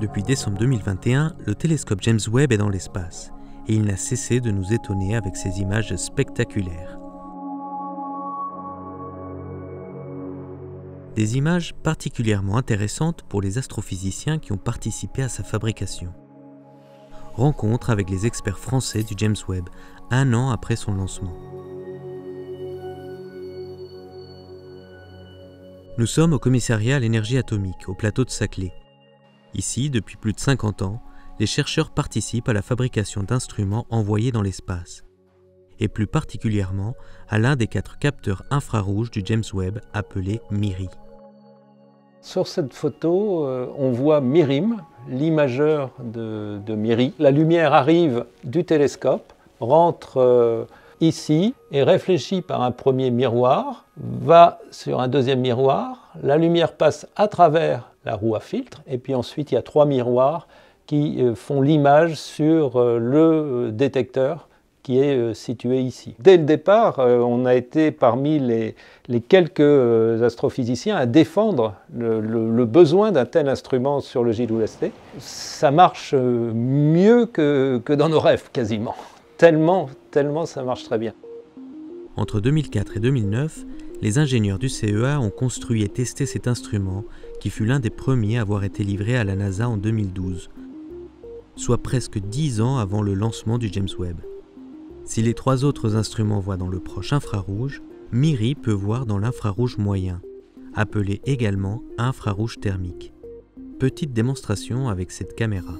Depuis décembre 2021, le télescope James Webb est dans l'espace et il n'a cessé de nous étonner avec ses images spectaculaires. Des images particulièrement intéressantes pour les astrophysiciens qui ont participé à sa fabrication. Rencontre avec les experts français du James Webb un an après son lancement. Nous sommes au commissariat à l'énergie atomique, au plateau de Saclay. Ici, depuis plus de 50 ans, les chercheurs participent à la fabrication d'instruments envoyés dans l'espace, et plus particulièrement à l'un des quatre capteurs infrarouges du James Webb appelé MIRI. Sur cette photo, euh, on voit Mirim, l'imageur de, MIRI. La lumière arrive du télescope, rentre euh, ici est réfléchi par un premier miroir, va sur un deuxième miroir, la lumière passe à travers la roue à filtre, et puis ensuite il y a trois miroirs qui euh, font l'image sur euh, le euh, détecteur qui est situé ici. Dès le départ, on a été parmi les, quelques astrophysiciens à défendre le, besoin d'un tel instrument sur le JWST. Ça marche mieux que dans nos rêves quasiment. Tellement, tellement ça marche très bien. Entre 2004 et 2009, les ingénieurs du CEA ont construit et testé cet instrument qui fut l'un des premiers à avoir été livré à la NASA en 2012, soit presque dix ans avant le lancement du James Webb. Si les trois autres instruments voient dans le proche infrarouge, MIRI peut voir dans l'infrarouge moyen, appelé également infrarouge thermique. Petite démonstration avec cette caméra.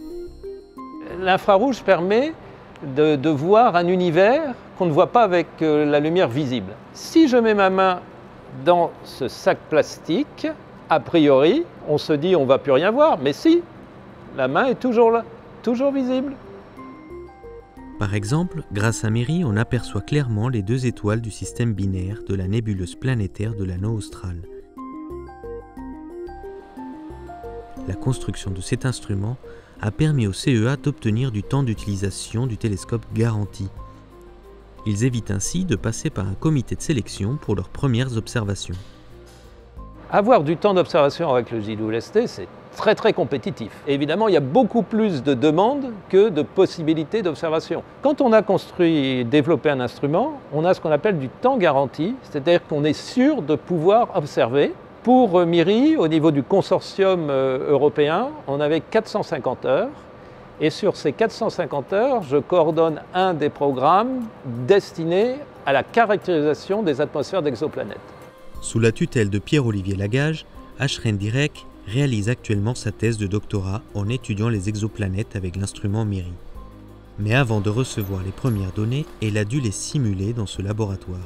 L'infrarouge permet de, voir un univers qu'on ne voit pas avec euh, la lumière visible. Si je mets ma main dans ce sac plastique, a priori, on se dit on ne va plus rien voir, mais si, la main est toujours là, toujours visible. Par exemple, grâce à Miri, on aperçoit clairement les deux étoiles du système binaire de la nébuleuse planétaire de l'anneau austral. La construction de cet instrument a permis au CEA d'obtenir du temps d'utilisation du télescope garanti. Ils évitent ainsi de passer par un comité de sélection pour leurs premières observations. Avoir du temps d'observation avec le JWST, c'est très très compétitif. évidemment, il y a beaucoup plus de demandes que de possibilités d'observation. Quand on a construit et développé un instrument, on a ce qu'on appelle du temps garanti, c'est-à-dire qu'on est sûr de pouvoir observer pour euh, MIRI, au niveau du consortium euh, européen, on avait 450 heures. Et sur ces 450 heures, je coordonne un des programmes destinés à la caractérisation des atmosphères d'exoplanètes. Sous la tutelle de Pierre-Olivier Lagage, Ashren Direk réalise actuellement sa thèse de doctorat en étudiant les exoplanètes avec l'instrument MIRI. Mais avant de recevoir les premières données, elle a dû les simuler dans ce laboratoire.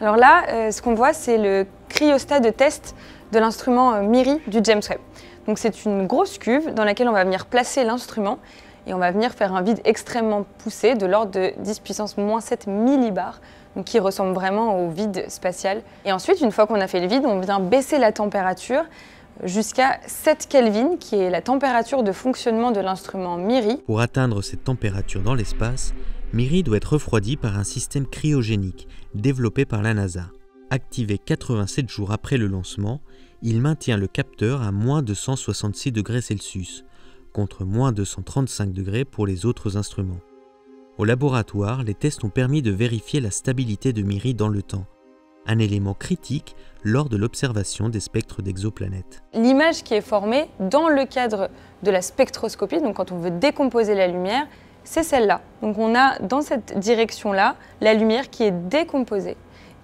Alors là, euh, ce qu'on voit, c'est le cryostat de test de l'instrument euh, MIRI du James Webb. Donc c'est une grosse cuve dans laquelle on va venir placer l'instrument et on va venir faire un vide extrêmement poussé de l'ordre de 10 puissance moins 7 millibars, qui ressemble vraiment au vide spatial. Et ensuite, une fois qu'on a fait le vide, on vient baisser la température jusqu'à 7 Kelvin, qui est la température de fonctionnement de l'instrument MIRI. Pour atteindre cette température dans l'espace, MIRI doit être refroidi par un système cryogénique développé par la NASA. Activé 87 jours après le lancement, il maintient le capteur à moins de 166 degrés Celsius, contre moins de 135 degrés pour les autres instruments. Au laboratoire, les tests ont permis de vérifier la stabilité de MIRI dans le temps, un élément critique lors de l'observation des spectres d'exoplanètes. L'image qui est formée dans le cadre de la spectroscopie, donc quand on veut décomposer la lumière, c'est celle-là. Donc on a dans cette direction-là la lumière qui est décomposée.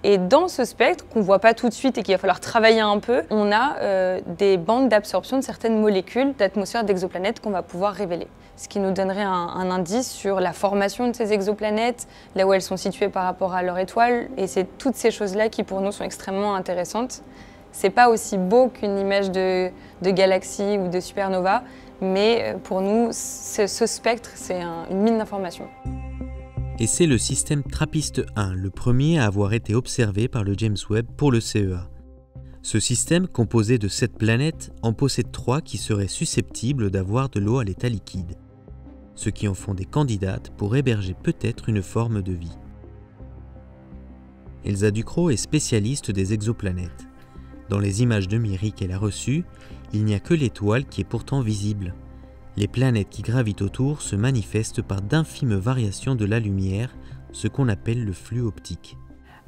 Et dans ce spectre, qu'on ne voit pas tout de suite et qu'il va falloir travailler un peu, on a euh, des bandes d'absorption de certaines molécules d'atmosphère d'exoplanètes qu'on va pouvoir révéler. Ce qui nous donnerait un, indice sur la formation de ces exoplanètes, là où elles sont situées par rapport à leur étoile. Et c'est toutes ces choses-là qui pour nous sont extrêmement intéressantes. C'est pas aussi beau qu'une image de, galaxie ou de supernova, mais euh, pour nous, ce, spectre, c'est une mine d'informations et c'est le système TRAPPIST 1, le premier à avoir été observé par le James Webb pour le CEA. Ce système, composé de 7 planètes, en possède 3 qui seraient susceptibles d'avoir de l'eau à l'état liquide, ce qui en font des candidates pour héberger peut-être une forme de vie. Elsa Ducrot est spécialiste des exoplanètes. Dans les images de Miri qu'elle a reçues, il n'y a que l'étoile qui est pourtant visible. Les planètes qui gravitent autour se manifestent par d'infimes variations de la lumière, ce qu'on appelle le flux optique.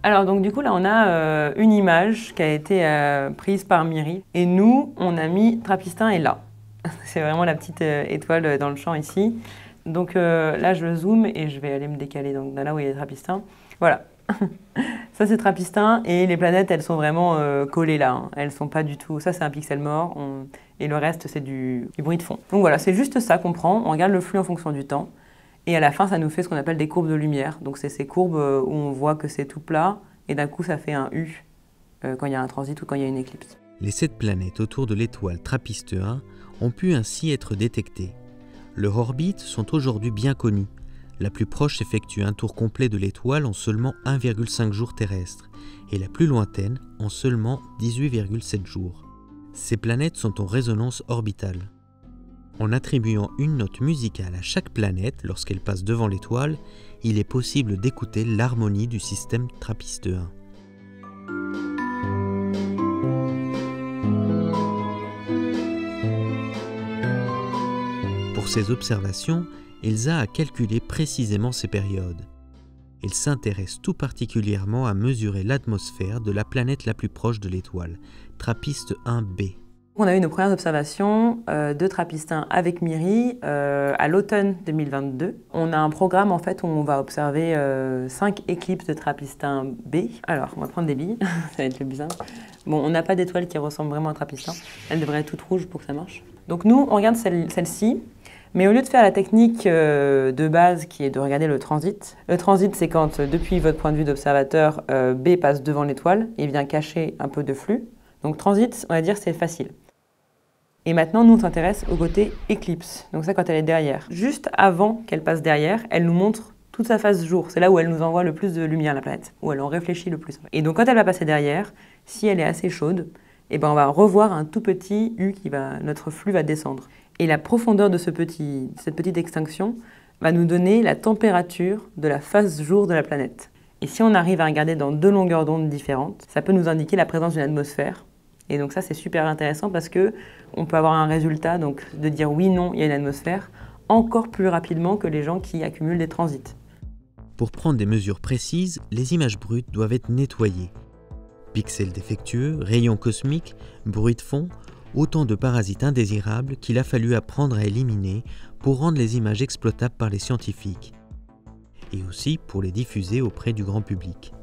Alors donc du coup là on a euh, une image qui a été euh, prise par Miri et nous on a mis Trapistin est là. C'est vraiment la petite euh, étoile dans le champ ici. Donc là je zoome et je vais aller me décaler donc là où il y a Trapistin. Voilà. ça c'est Trapistin et les planètes elles sont vraiment collées là. Hein. Elles sont pas du tout. Ça c'est un pixel mort et le reste c'est du, du bruit de fond. Donc voilà c'est juste ça qu'on prend. On regarde le flux en fonction du temps. Et à la fin, ça nous fait ce qu'on appelle des courbes de lumière. Donc c'est ces courbes euh, où on voit que c'est tout plat, et d'un coup ça fait un U euh, quand il y a un transit ou quand il y a une éclipse. Les sept planètes autour de l'étoile Trappiste 1 ont pu ainsi être détectées. Leurs orbites sont aujourd'hui bien connues. La plus proche effectue un tour complet de l'étoile en seulement 1,5 jours terrestres, et la plus lointaine en seulement 18,7 jours. Ces planètes sont en résonance orbitale. En attribuant une note musicale à chaque planète lorsqu'elle passe devant l'étoile, il est possible d'écouter l'harmonie du système Trappiste 1. Pour ces observations, Elsa a calculé précisément ces périodes. Elle s'intéresse tout particulièrement à mesurer l'atmosphère de la planète la plus proche de l'étoile, Trappiste 1b. On a eu nos premières observations euh, de Trappistin avec Miri euh, à l'automne 2022. On a un programme en fait où on va observer euh, cinq éclipses de Trappistin B. Alors, on va prendre des billes, ça va être le bizarre. Bon, on n'a pas d'étoile qui ressemble vraiment à Trappistin. Elle devrait être toute rouge pour que ça marche. Donc nous, on regarde celle-ci. Mais au lieu de faire la technique de base qui est de regarder le transit, le transit c'est quand depuis votre point de vue d'observateur, B passe devant l'étoile et vient cacher un peu de flux. Donc transit, on va dire c'est facile. Et maintenant, nous, on s'intéresse au côté éclipse. Donc ça, quand elle est derrière. Juste avant qu'elle passe derrière, elle nous montre toute sa phase jour. C'est là où elle nous envoie le plus de lumière, la planète, où elle en réfléchit le plus. Et donc quand elle va passer derrière, si elle est assez chaude, eh ben, on va revoir un tout petit U qui va, notre flux va descendre. Et la profondeur de cette petite extinction va nous donner la température de la phase jour de la planète. Et si on arrive à regarder dans deux longueurs d'onde différentes, ça peut nous indiquer la présence d'une atmosphère et donc ça, c'est super intéressant parce que on peut avoir un résultat, donc de dire oui, non, il y a une atmosphère, encore plus rapidement que les gens qui accumulent des transits. Pour prendre des mesures précises, les images brutes doivent être nettoyées. Pixels défectueux, rayons cosmiques, bruit de fond, autant de parasites indésirables qu'il a fallu apprendre à éliminer pour rendre les images exploitables par les scientifiques, et aussi pour les diffuser auprès du grand public.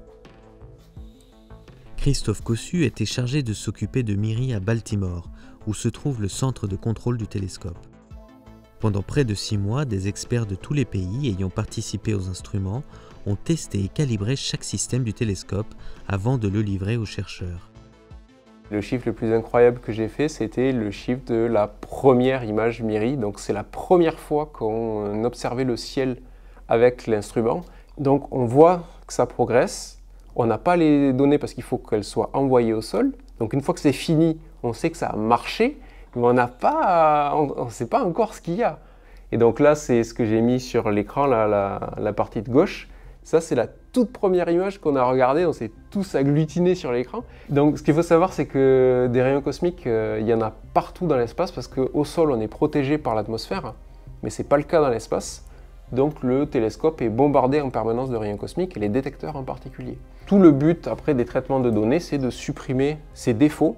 Christophe Cossu était chargé de s'occuper de Miri à Baltimore, où se trouve le centre de contrôle du télescope. Pendant près de six mois, des experts de tous les pays ayant participé aux instruments ont testé et calibré chaque système du télescope avant de le livrer aux chercheurs. Le chiffre le plus incroyable que j'ai fait, c'était le chiffre de la première image MIRI. Donc c'est la première fois qu'on observait le ciel avec l'instrument. Donc on voit que ça progresse on n'a pas les données parce qu'il faut qu'elles soient envoyées au sol. Donc une fois que c'est fini, on sait que ça a marché, mais on n'a pas, on ne sait pas encore ce qu'il y a. Et donc là, c'est ce que j'ai mis sur l'écran, la, la, partie de gauche. Ça, c'est la toute première image qu'on a regardée. On s'est tous agglutinés sur l'écran. Donc, ce qu'il faut savoir, c'est que des rayons cosmiques, euh, il y en a partout dans l'espace parce qu'au sol, on est protégé par l'atmosphère, mais ce n'est pas le cas dans l'espace. Donc, le télescope est bombardé en permanence de rayons cosmiques et les détecteurs en particulier. Tout le but après des traitements de données, c'est de supprimer ces défauts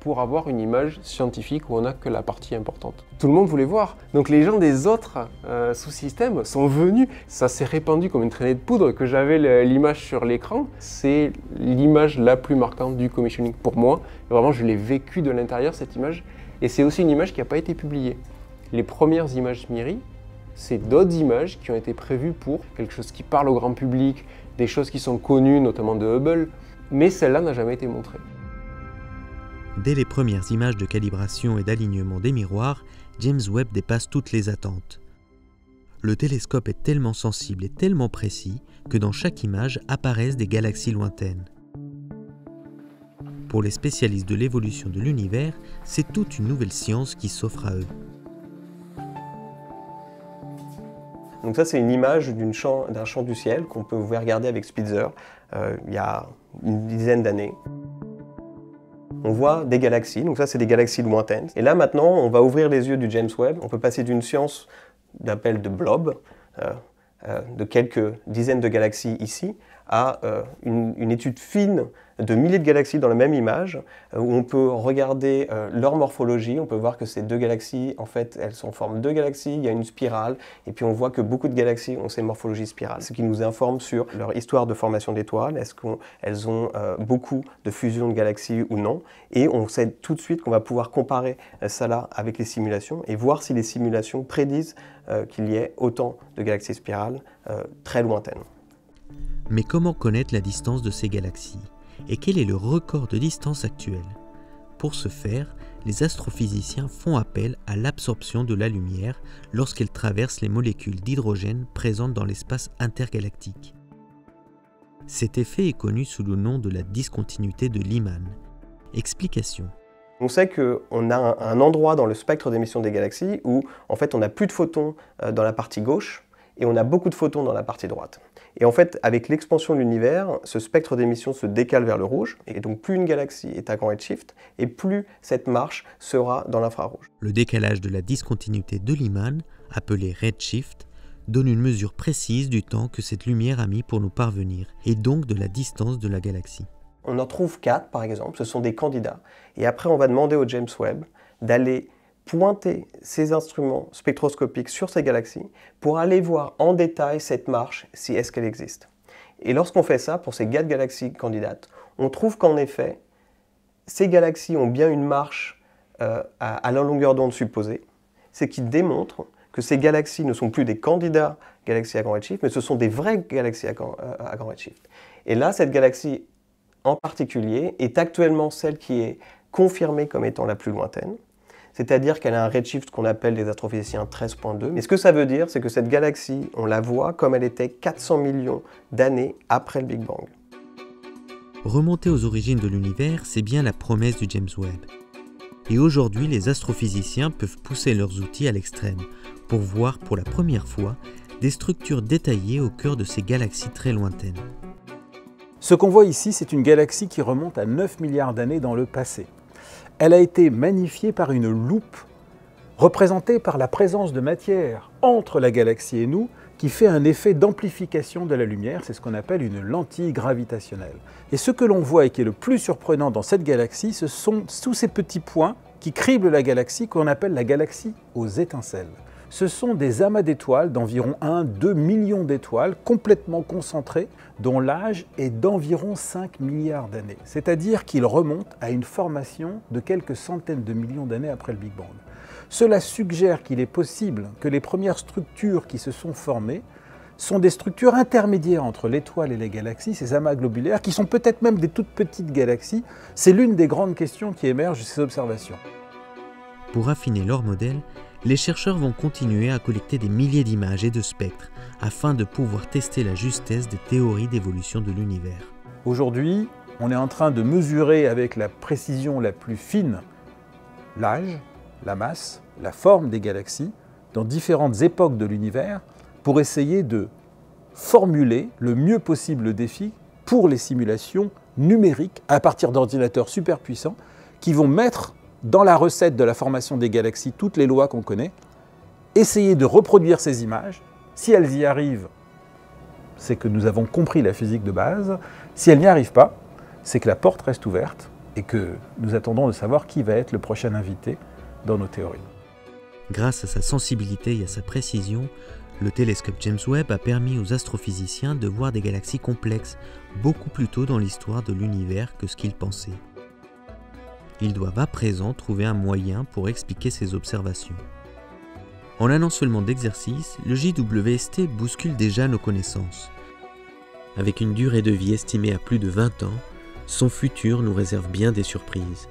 pour avoir une image scientifique où on n'a que la partie importante. Tout le monde voulait voir. Donc les gens des autres euh, sous-systèmes sont venus. Ça s'est répandu comme une traînée de poudre que j'avais l'image sur l'écran. C'est l'image la plus marquante du commissioning pour moi. Vraiment, je l'ai vécu de l'intérieur, cette image. Et c'est aussi une image qui n'a pas été publiée. Les premières images MIRI, c'est d'autres images qui ont été prévues pour quelque chose qui parle au grand public, des choses qui sont connues, notamment de Hubble, mais celle-là n'a jamais été montrée. Dès les premières images de calibration et d'alignement des miroirs, James Webb dépasse toutes les attentes. Le télescope est tellement sensible et tellement précis que dans chaque image apparaissent des galaxies lointaines. Pour les spécialistes de l'évolution de l'univers, c'est toute une nouvelle science qui s'offre à eux. Donc ça, c'est une image d'un champ, du ciel qu'on peut regarder avec Spitzer euh, il y a une dizaine d'années. On voit des galaxies, donc ça c'est des galaxies lointaines. Et là maintenant, on va ouvrir les yeux du James Webb, on peut passer d'une science d'appel de blob, euh, euh, de quelques dizaines de galaxies ici, à euh, une, étude fine de milliers de galaxies dans la même image, euh, où on peut regarder euh, leur morphologie, on peut voir que ces deux galaxies, en fait, elles sont en forme de galaxies, il y a une spirale, et puis on voit que beaucoup de galaxies ont ces morphologies spirales, ce qui nous informe sur leur histoire de formation d'étoiles, est-ce qu'elles ont beaucoup de fusion de galaxies ou non, et on sait tout de suite qu'on va pouvoir comparer ça là avec les simulations, et voir si les simulations prédisent qu'il y ait autant de galaxies spirales très lointaines. Mais comment connaître la distance de ces galaxies? Et quel est le record de distance actuel? Pour ce faire, les astrophysiciens font appel à l'absorption de la lumière lorsqu'elle traverse les molécules d'hydrogène présentes dans l'espace intergalactique. Cet effet est connu sous le nom de la discontinuité de Lyman. Explication. On sait qu'on a un endroit dans le spectre d'émission des galaxies où en fait on n'a plus de photons euh, dans la partie gauche et on a beaucoup de photons dans la partie droite. Et en fait, avec l'expansion de l'univers, ce spectre d'émission se décale vers le rouge, et donc plus une galaxie est à grand redshift, et plus cette marche sera dans l'infrarouge. Le décalage de la discontinuité de Lyman, appelé redshift, donne une mesure précise du temps que cette lumière a mis pour nous parvenir, et donc de la distance de la galaxie. On en trouve quatre, par exemple, ce sont des candidats. Et après, on va demander au James Webb d'aller pointer ces instruments spectroscopiques sur ces galaxies pour aller voir en détail cette marche, si est-ce qu'elle existe. Et lorsqu'on fait ça pour ces quatre galaxies candidates, on trouve qu'en effet, ces galaxies ont bien une marche euh, à, la longueur d'onde supposée, ce qui démontre que ces galaxies ne sont plus des candidats galaxies à grand redshift, mais ce sont des vraies galaxies à euh, à grand redshift. Et là, cette galaxie en particulier est actuellement celle qui est confirmée comme étant la plus lointaine c'est-à-dire qu'elle a un redshift qu'on appelle les astrophysiciens 13.2. Mais ce que ça veut dire, c'est que cette galaxie, on la voit comme elle était 400 millions d'années après le Big Bang. Remonter aux origines de l'univers, c'est bien la promesse du James Webb. Et aujourd'hui, les astrophysiciens peuvent pousser leurs outils à l'extrême pour voir pour la première fois des structures détaillées au cœur de ces galaxies très lointaines. Ce qu'on voit ici, c'est une galaxie qui remonte à 9 milliards d'années dans le passé elle a été magnifiée par une loupe représentée par la présence de matière entre la galaxie et nous qui fait un effet d'amplification de la lumière, c'est ce qu'on appelle une lentille gravitationnelle. Et ce que l'on voit et qui est le plus surprenant dans cette galaxie, ce sont tous ces petits points qui criblent la galaxie qu'on appelle la galaxie aux étincelles ce sont des amas d'étoiles d'environ 1-2 millions d'étoiles complètement concentrées dont l'âge est d'environ 5 milliards d'années. C'est-à-dire qu'ils remontent à une formation de quelques centaines de millions d'années après le Big Bang. Cela suggère qu'il est possible que les premières structures qui se sont formées sont des structures intermédiaires entre l'étoile et les galaxies, ces amas globulaires, qui sont peut-être même des toutes petites galaxies. C'est l'une des grandes questions qui émergent de ces observations. Pour affiner leur modèle, les chercheurs vont continuer à collecter des milliers d'images et de spectres afin de pouvoir tester la justesse des théories d'évolution de l'univers. Aujourd'hui, on est en train de mesurer avec la précision la plus fine l'âge, la masse, la forme des galaxies dans différentes époques de l'univers pour essayer de formuler le mieux possible le défi pour les simulations numériques à partir d'ordinateurs super puissants qui vont mettre dans la recette de la formation des galaxies toutes les lois qu'on connaît, essayer de reproduire ces images. Si elles y arrivent, c'est que nous avons compris la physique de base. Si elles n'y arrivent pas, c'est que la porte reste ouverte et que nous attendons de savoir qui va être le prochain invité dans nos théories. Grâce à sa sensibilité et à sa précision, le télescope James Webb a permis aux astrophysiciens de voir des galaxies complexes beaucoup plus tôt dans l'histoire de l'univers que ce qu'ils pensaient ils doivent à présent trouver un moyen pour expliquer ces observations. En un seulement d'exercice, le JWST bouscule déjà nos connaissances. Avec une durée de vie estimée à plus de 20 ans, son futur nous réserve bien des surprises.